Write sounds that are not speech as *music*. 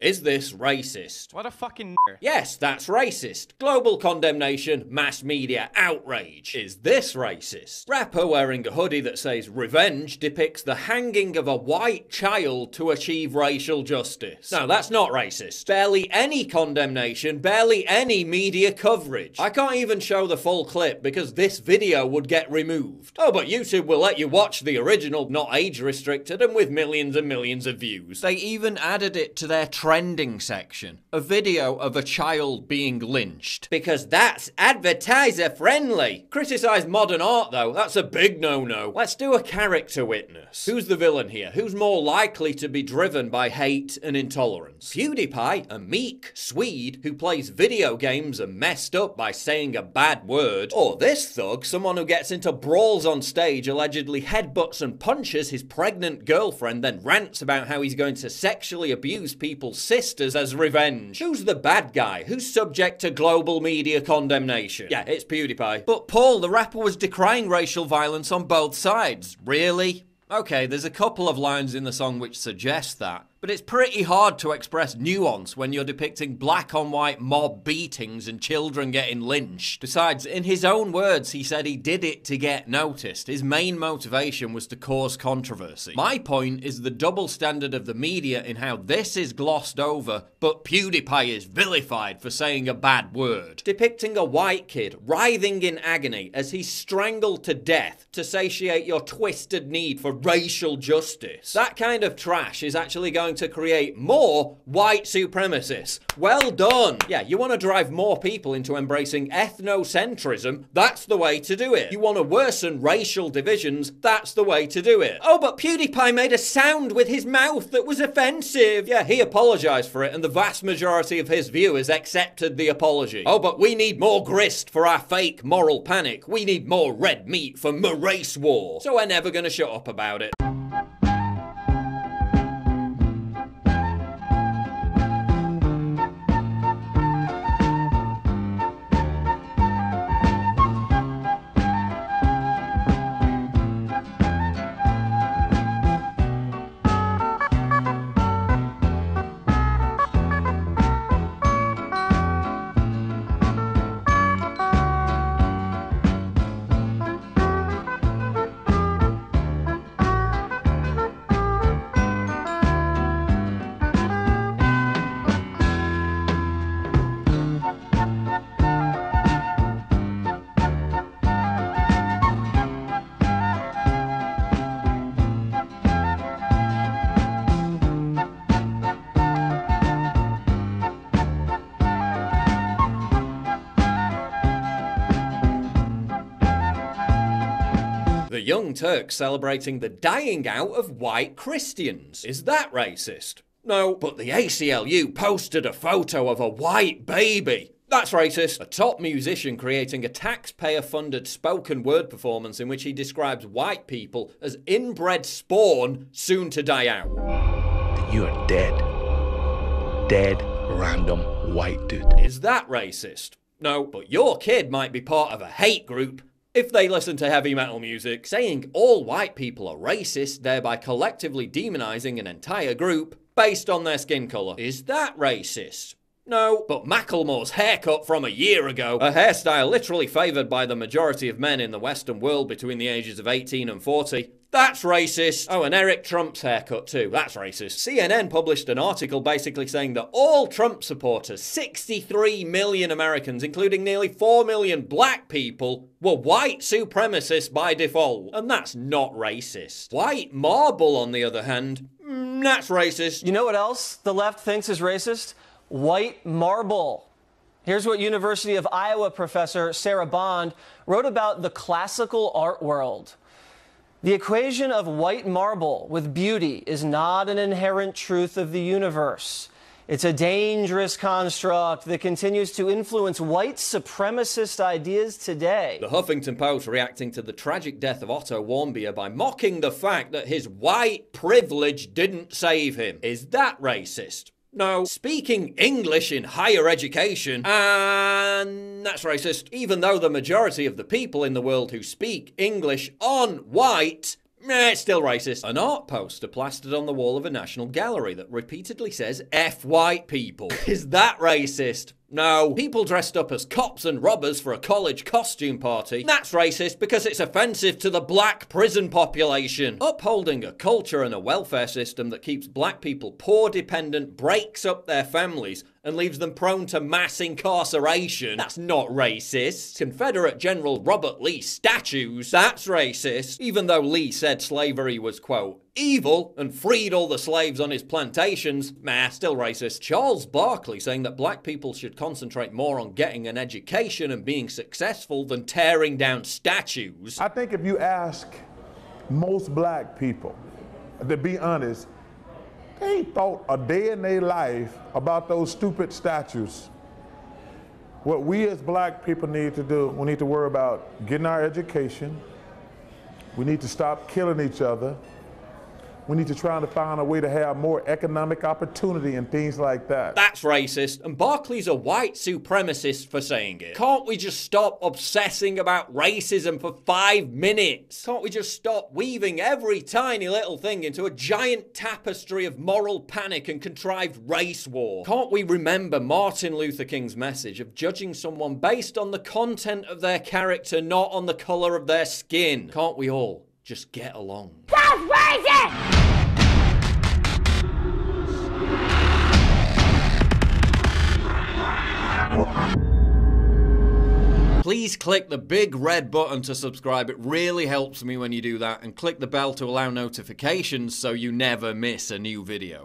Is this racist? What a fucking Yes, that's racist. Global condemnation, mass media outrage. Is this racist? Rapper wearing a hoodie that says revenge depicts the hanging of a white child to achieve racial justice. No, that's not racist. Barely any condemnation, barely any media coverage. I can't even show the full clip because this video would get removed. Oh, but YouTube will let you watch the original, not age restricted, and with millions and millions of views. They even added it to their trending section. A video of a child being lynched. Because that's advertiser friendly. Criticise modern art though, that's a big no no. Let's do a character witness. Who's the villain here? Who's more likely to be driven by hate and intolerance? PewDiePie, a meek Swede who plays video games and messed up by saying a bad word. Or this thug, someone who gets into brawls on stage, allegedly headbutts and punches his pregnant girlfriend, then rants about how he's going to sexually abuse people's sisters as revenge. Who's the bad guy? Who's subject to global media condemnation? Yeah, it's PewDiePie. But Paul, the rapper, was decrying racial violence on both sides. Really? Okay, there's a couple of lines in the song which suggest that, but it's pretty hard to express nuance when you're depicting black on white mob beatings and children getting lynched. Besides, in his own words, he said he did it to get noticed. His main motivation was to cause controversy. My point is the double standard of the media in how this is glossed over, but PewDiePie is vilified for saying a bad word. Depicting a white kid writhing in agony as he's strangled to death to satiate your twisted need for racial justice. That kind of trash is actually going to create more white supremacists. Well done! Yeah, you want to drive more people into embracing ethnocentrism? That's the way to do it. You want to worsen racial divisions? That's the way to do it. Oh, but PewDiePie made a sound with his mouth that was offensive. Yeah, he apologized for it, and the vast majority of his viewers accepted the apology. Oh, but we need more grist for our fake moral panic. We need more red meat for race war. So we're never gonna shut up about it. Young Turks celebrating the dying out of white Christians. Is that racist? No, but the ACLU posted a photo of a white baby. That's racist. A top musician creating a taxpayer funded spoken word performance in which he describes white people as inbred spawn soon to die out. You are dead. Dead, random white dude. Is that racist? No, but your kid might be part of a hate group if they listen to heavy metal music, saying all white people are racist, thereby collectively demonizing an entire group based on their skin colour. Is that racist? No, but Macklemore's haircut from a year ago, a hairstyle literally favoured by the majority of men in the Western world between the ages of 18 and 40, that's racist. Oh, and Eric Trump's haircut too. That's racist. CNN published an article basically saying that all Trump supporters, 63 million Americans, including nearly 4 million black people, were white supremacists by default. And that's not racist. White marble, on the other hand, mm, that's racist. You know what else the left thinks is racist? White marble. Here's what University of Iowa professor Sarah Bond wrote about the classical art world. The equation of white marble with beauty is not an inherent truth of the universe. It's a dangerous construct that continues to influence white supremacist ideas today. The Huffington Post reacting to the tragic death of Otto Warmbier by mocking the fact that his white privilege didn't save him. Is that racist? No, speaking English in higher education, and that's racist. Even though the majority of the people in the world who speak English aren't white, Meh, it's still racist. An art poster plastered on the wall of a national gallery that repeatedly says F white people. *laughs* Is that racist? No. People dressed up as cops and robbers for a college costume party. That's racist because it's offensive to the black prison population. Upholding a culture and a welfare system that keeps black people poor, dependent, breaks up their families, and leaves them prone to mass incarceration. That's not racist. Confederate General Robert Lee statues. That's racist. Even though Lee said slavery was, quote, evil and freed all the slaves on his plantations, meh, still racist. Charles Barkley saying that black people should concentrate more on getting an education and being successful than tearing down statues. I think if you ask most black people, to be honest, they ain't thought a day in their life about those stupid statues. What we as black people need to do, we need to worry about getting our education. We need to stop killing each other. We need to try to find a way to have more economic opportunity and things like that. That's racist, and Barkley's a white supremacist for saying it. Can't we just stop obsessing about racism for five minutes? Can't we just stop weaving every tiny little thing into a giant tapestry of moral panic and contrived race war? Can't we remember Martin Luther King's message of judging someone based on the content of their character, not on the colour of their skin? Can't we all just get along? That's racist! Please click the big red button to subscribe. It really helps me when you do that. And click the bell to allow notifications so you never miss a new video.